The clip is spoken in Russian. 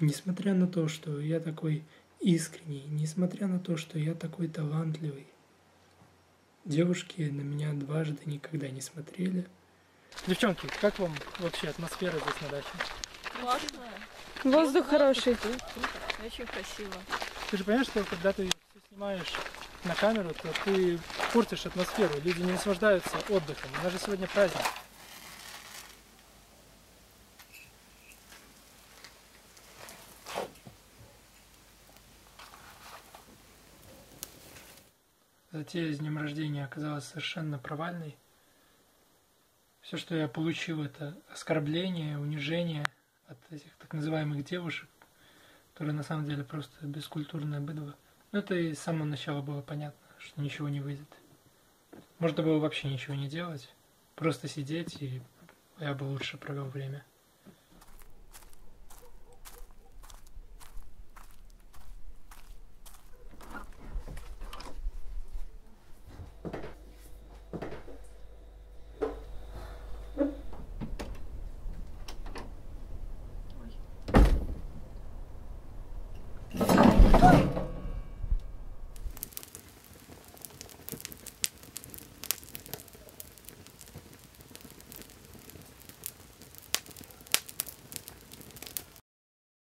Несмотря на то, что я такой искренний, несмотря на то, что я такой талантливый, девушки на меня дважды никогда не смотрели. Девчонки, как вам вообще атмосфера здесь на даче? Классная. Воздух хороший. Очень красиво. Ты же понимаешь, что когда ты все снимаешь на камеру, то ты портишь атмосферу. Люди не наслаждаются отдыхом. У нас же сегодня праздник. Затея с днем рождения оказалась совершенно провальной. Все, что я получил, это оскорбление, унижение от этих так называемых девушек, которые на самом деле просто бескультурное быдло. Но это и с самого начала было понятно, что ничего не выйдет. Можно было вообще ничего не делать, просто сидеть, и я бы лучше провел время.